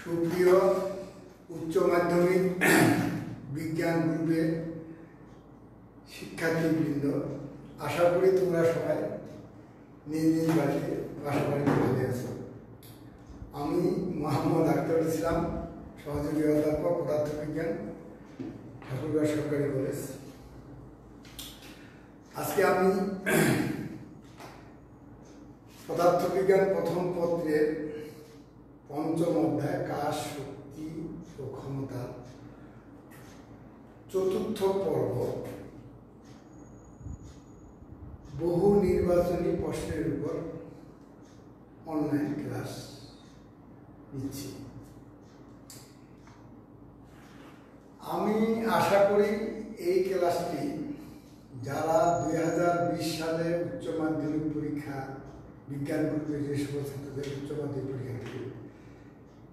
সুপ্রিয় উচ্চ মাধ্যমিক বিজ্ঞান গ্রুপের শিক্ষার্থীবৃন্দ, আশা করি তোমরা সবাই নিজ নিজ বাড়িতে বাসা বাড়িতে ভালো আছো। আমি মোহাম্মদ আক্তার ইসলাম, সহযোগী অধ্যাপক পদার্থবিজ্ঞান ঠাকুরগাঁও সরকারি কলেজ। আজকে আমি পদার্থবিজ্ঞান প্রথম পত্রের পঞ্চম অধ্যায় কাজ শক্তি ও ক্ষমতা? চতুর্থ পর্ব। বহু নির্বাচনী প্রশ্নের উপর অনলাইন ক্লাস নিচ্ছি। আমি আশা করি এই ক্লাসটি যারা দুই হাজার বিশ সালে উচ্চ মাধ্যমিক পরীক্ষা, বিজ্ঞান গ্রুপে যে সকল ছাত্রদের উচ্চ মাধ্যমিক পরীক্ষা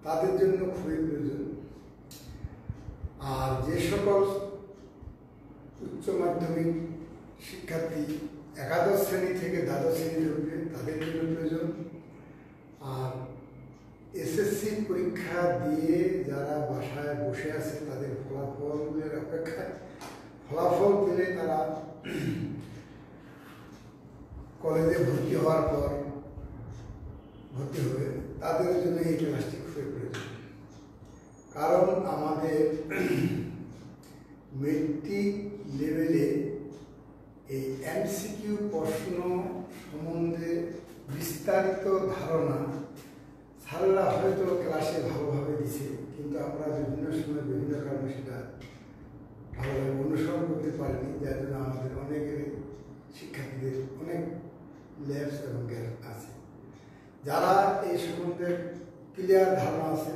তাদের জন্য খুবই প্রয়োজন। আর যে সকল উচ্চ মাধ্যমিক শিক্ষার্থী একাদশ শ্রেণি থেকে দ্বাদশ শ্রেণি ঢুকবে তাদের জন্য প্রয়োজন। আর এসএসসি পরীক্ষা দিয়ে যারা বাসায় বসে আছে, তাদের ফলাফলের অপেক্ষায়। ফলাফল পেলে তারা কলেজে ভর্তি হওয়ার পর ভর্তি হবে। তাদের জন্য এই ক্লাসটি কারণ আমাদের মেট্রিক লেভেলে এই এমসিকিউ প্রশ্ন সম্বন্ধে বিস্তারিত ধারণা স্যাররা হয়তো ক্লাসে ভালোভাবে দিছে, কিন্তু আমরা বিভিন্ন সময় বিভিন্ন কারণে সেটা ভালোভাবে অনুসরণ করতে পারিনি, যার জন্য আমাদের অনেকের শিক্ষার্থীদের অনেক ল্যাবস এবং গ্যাপ আছে। যারা এই সম্বন্ধে ক্লিয়ার ধারণা আছে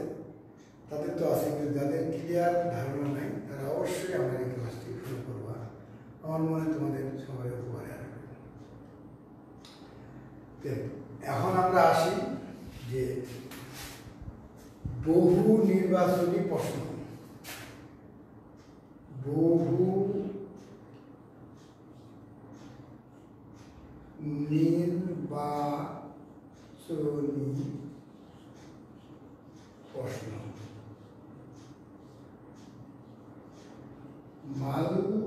তাদের তো আছে, কিন্তু যাদের ক্লিয়ার ধারণা নাই, তারা অবশ্যই আমার এই ক্লাসটি ফলো করবা। আমার মনে তোমাদের সবাই উপকারে আসবে। এখন আমরা আসি যে বহু নির্বাচনী প্রশ্ন। বহু নির্বাচনী প্রশ্ন। Multiple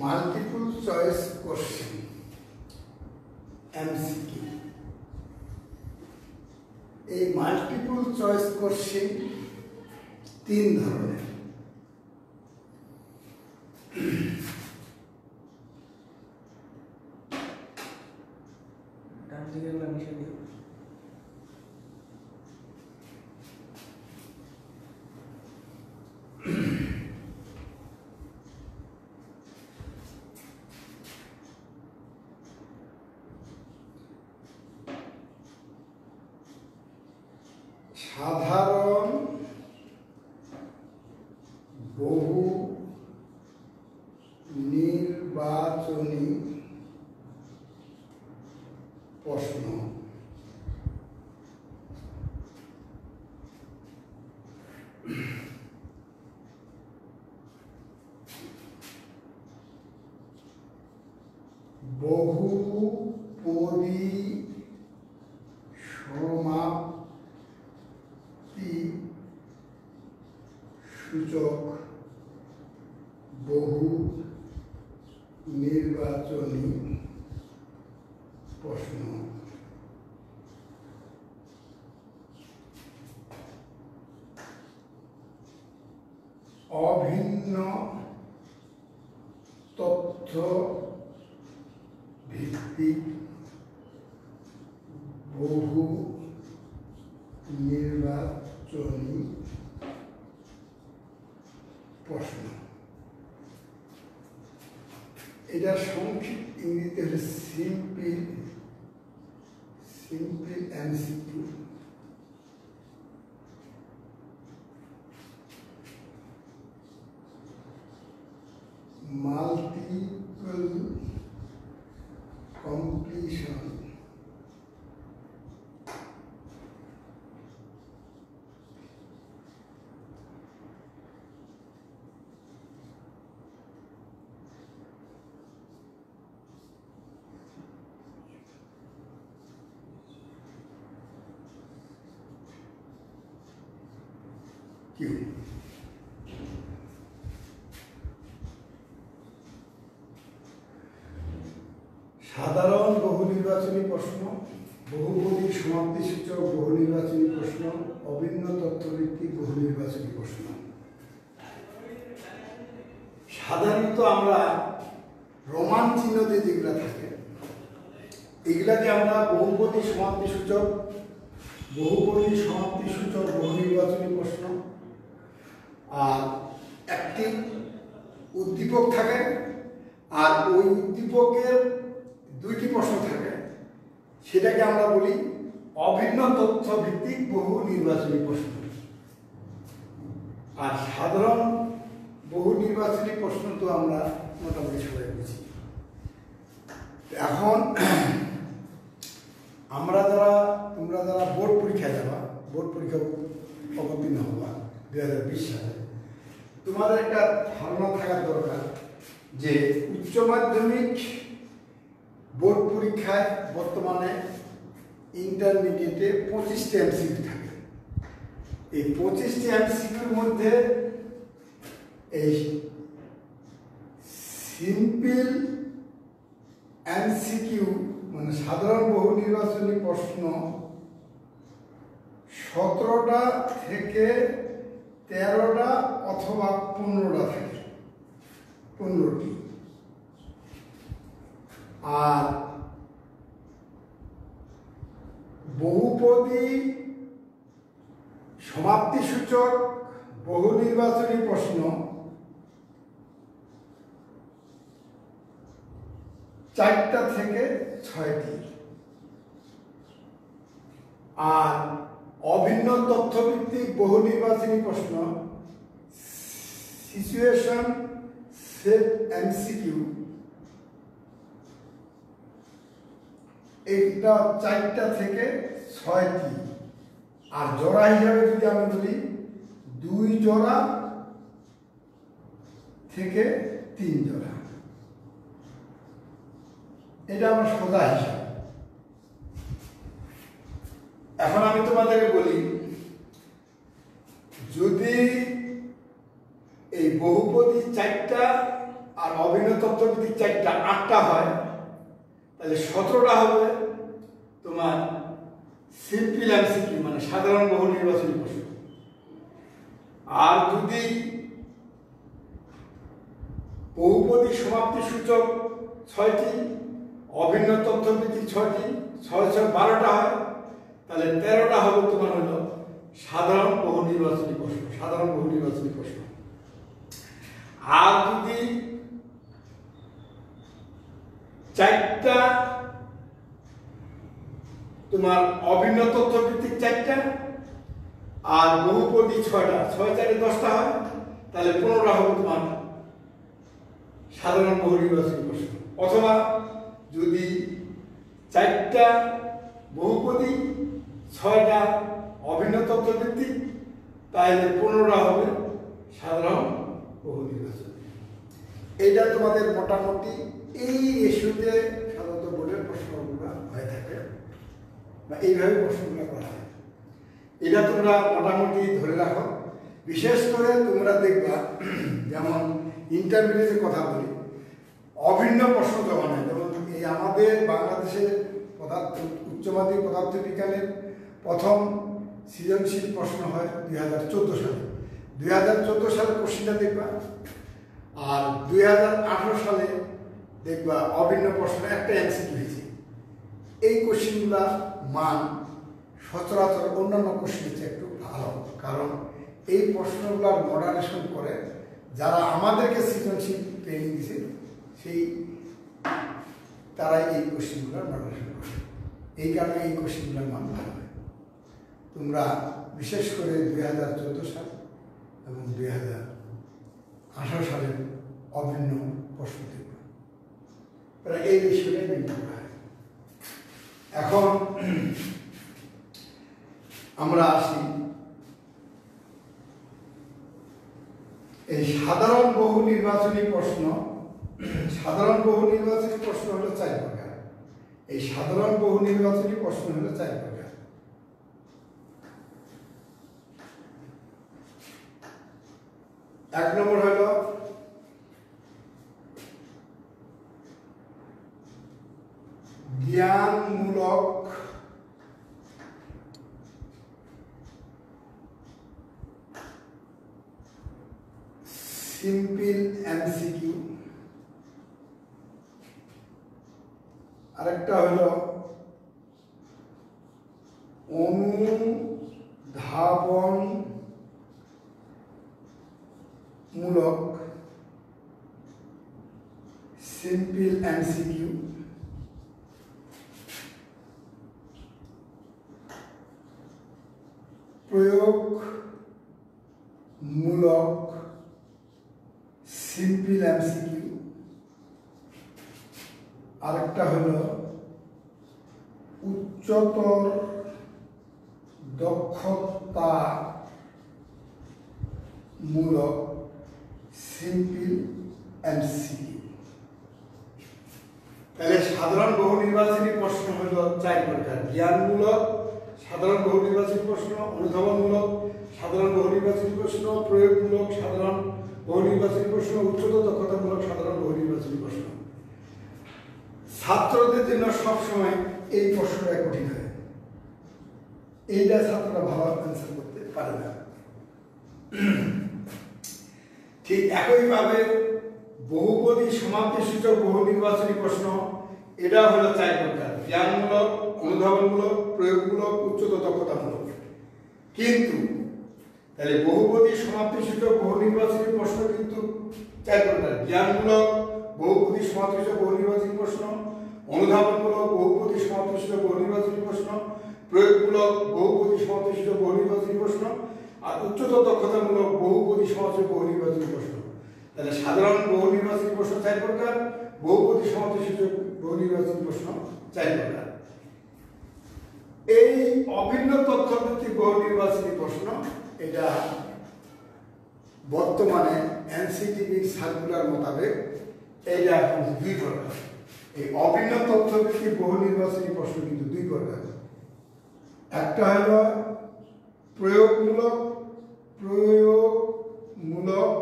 multiple choice question MCQ এই মাল্টিপল চয়েস কোশ্চেন তিন ধরনের। সাধারণ বহু নির্বাচনী প্রশ্ন বহু পরিসমাপ্তি সূচক বহু নির্বাচনী প্রশ্ন। অভিন্ন তথ্য ভিত্তিক বহু নির্বাচনী প্রশ্ন। এটা সংক্ষিপ্ত ইংরেজিতে হলো সিম্পল সিম্পল এমসিকিউ মাল্টিপল সাধারণ বহু নির্বাচনী প্রশ্ন বহুপদী সমাপ্তি সূচক বহু নির্বাচনী প্রশ্ন, অভিন্ন তথ্যভিত্তিক বহু নির্বাচনী প্রশ্ন। সাধারণত আমরা রোমান চিহ্নতে যেগুলো থাকে, এগুলাকে আমরা বহুপদী সমাপ্তি সূচক, বহুপদী সমাপ্তি সূচক বহু নির্বাচনী প্রশ্ন একটি উদ্দীপক থাকে, আর ওই উদ্দীপকের দুইটি প্রশ্ন থাকে। সেটাকে আমরা বলি অভিন্ন তথ্য ভিত্তিক বহু নির্বাচনী প্রশ্ন। আর সাধারণ বহু নির্বাচনী প্রশ্ন তো আমরা মোটামুটি সবাই বুঝি। এখন আমরা যারা, তোমরা যারা বোর্ড পরীক্ষায় যাবা, বোর্ড পরীক্ষা অবতীর্ণ হবা দু হাজার বিশ সালে। তোমাদের একটা ধারণা থাকা দরকার যে উচ্চ মাধ্যমিক বোর্ড পরীক্ষায় বর্তমানে ইন্টারমিডিয়েটে পঁচিশটি এমসিকিউ থাকে। এই পঁচিশটি এমসিকিউর মধ্যে এই সিম্পল এমসিকিউ মানে সাধারণ বহু নির্বাচনী প্রশ্ন সতেরোটা থেকে তেরোটা অথবা পনেরোটা থাকে পনেরোটি। আর বহুপদী সমাপ্তি সূচক বহু নির্বাচনী প্রশ্ন চারটা থেকে ছয়টি। আর অভিন্ন তথ্যভিত্তিক বহু নির্বাচনী প্রশ্ন সিচুয়েশন সেট এমসিকিউ এইটা চারটা থেকে ছয়টি। আর জোড়া হিসাবে যদি আমি বলি, দুই জোড়া থেকে তিন জোড়া। এটা আমার সোজা হিসাব। এখন আমি তোমাদেরকে বলি, যদি এই বহুপদী চারটা আর অভিন্ন তত্ত্বভিত্তিক চারটা আটটা হয়, তাহলে সতেরোটা হবে তোমার সিম্পল এমসিকিউ মানে সাধারণ বহু নির্বাচনী প্রশ্ন। আর যদি বহুপদী সমাপ্তি সূচক ছয়টি অভিন্ন তথ্যভিত্তিক ছয়টি, ছয় ছয় বারোটা হয় তাহলে তেরোটা হবে তোমার হলো সাধারণ বহু নির্বাচনী প্রশ্ন, সাধারণ বহু নির্বাচনী প্রশ্ন। আর যদি চারটা তোমার অভিন্ন তথ্যভিত্তিক চারটা আর বহুপদী ছয়টা, ছয় চারে দশটা হয়, তাহলে পনেরোটা হবে তোমার সাধারণ বহু নির্বাচনী প্রশ্ন। অথবা যদি চারটা বহুপদী ছয়টা অভিন্ন তথ্যভিত্তিক তাহলে পনেরোটা হবে সাধারণ বহু নির্বাচন। এইটা তোমাদের মোটামুটি এই রেশিওতে সাধারণত বোর্ডের প্রশ্নগুলো হয়ে থাকে বা এইভাবে প্রশ্নগুলো করা হয়। এটা তোমরা মোটামুটি ধরে রাখো। বিশেষ করে তোমরা দেখবা, যেমন ইন্টারমিডিয়েটের কথা বলি, অভিন্ন প্রশ্ন জমা নেয়। যেমন এই আমাদের বাংলাদেশের পদার্থ, উচ্চ মাধ্যমিক পদার্থ বিজ্ঞানের প্রথম সৃজনশীল প্রশ্ন হয় দুই হাজার চোদ্দ সালে। দুই হাজার চোদ্দ সালে কোশ্চিনটা দেখবা, আর দুই হাজার আঠারো সালে দেখবা অভিন্ন প্রশ্ন একটা এমসিকিউ হয়েছে। এই কোশ্চিনগুলা মান সচরাচর অন্যান্য কোশ্চিনের চেয়ে একটু ভালো, কারণ এই প্রশ্নগুলার মডারেশন করে যারা আমাদেরকে সৃজনশীল ট্রেনিং দিছে, সেই তারাই এই কোশ্চিনগুলোর মডারেশন করে। এই কারণে এই কোশ্চিনগুলোর মান ভালো হয়। তোমরা বিশেষ করে দুই হাজার চোদ্দ সাল এবং দুই হাজার আঠারো সালের অভিন্ন প্রশ্ন দেখবে এই হয়। এখন আমরা আসি এই সাধারণ বহু নির্বাচনী প্রশ্ন। সাধারণ বহু নির্বাচনী প্রশ্ন হলো চার প্রকার। এই সাধারণ বহু নির্বাচনী প্রশ্ন হলো চার প্রকার। এক নম্বর হলো জ্ঞানমূলক সিম্পল এমসিকিউ আরেকটা হলো অনুধাবন মূলক সিম্পল এমসিকিউ। প্রয়োগ মূলক সিম্পল এমসিকিউ। আরেকটা হলো উচ্চতর দক্ষতা মূলক সিম্পল এমসিকিউ তাহলে সাধারণ বহু নির্বাচনী প্রশ্ন হলো চার প্রকার। জ্ঞানমূলক, সাধারণ বহু নির্বাচনী প্রশ্ন, অনুধাবনমূলক, সাধারণ বহু নির্বাচনী প্রশ্ন, প্রয়োগমূলক, সাধারণ বহু নির্বাচনী প্রশ্ন উচ্চতর দক্ষতামূলক, সাধারণ বহু নির্বাচনী প্রশ্ন। ছাত্রদের জন্য সবসময় এই প্রশ্নটা কঠিন হয়। এইটা ছাত্ররা ভালো অ্যান্সার করতে পারে না। ঠিক একইভাবে বহুপদী সমাপ্তি সূচক বহু নির্বাচনী প্রশ্ন, এটা হলো চার প্রকার, জ্ঞানমূলক, অনুধাবনমূলক, প্রয়োগমূলক উচ্চতর দক্ষতামূলক। কিন্তু, তাহলে বহুপদী সমাপ্তি সূচক বহু নির্বাচনী প্রশ্ন কিন্তু চার প্রকার, জ্ঞানমূলক, বহুপদী সমাপ্তি সূচক বহু নির্বাচনী প্রশ্ন, অনুধাবনমূলক, বহুপদী সমাপ্তি সূচক বহু নির্বাচনী প্রশ্ন, প্রয়োগমূলক, বহুপদী সমাপ্তি সূচক বহু নির্বাচনী প্রশ্ন আর উচ্চতর দক্ষতামূলক বহুপদী সমাপ্তি বহু নির্বাচনী প্রশ্ন। তাহলে সাধারণ বহু নির্বাচনী প্রশ্ন চার প্রকার বহুপদী সমাপ্তি সূচক বহু নির্বাচনী প্রশ্ন চার প্রকার এই অভিন্ন তথ্যভিত্তিক বহু নির্বাচনী প্রশ্ন, এটা বর্তমানে এনসিটিভির সার্কুলার মোতাবেক এইটা এখন দুই প্রকার। এই অভিন্ন তথ্যভিত্তিক বহু নির্বাচনী প্রশ্ন কিন্তু দুই প্রকার। একটা হলো প্রয়োগমূলক প্রয়োগমূলক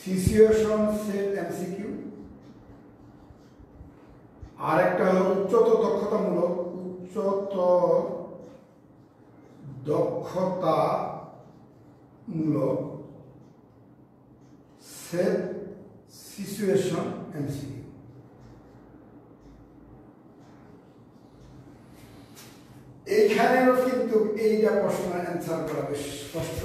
সিচুয়েশন সেট এমসিকিউ। আর একটা হলো উচ্চতর দক্ষতামূলক। উচ্চতর দক্ষতামূলক সেট সিচুয়েশন এমসিকিউ। এইখানেও কিন্তু এইটা প্রশ্ন অ্যান্সার করা বেশ কষ্ট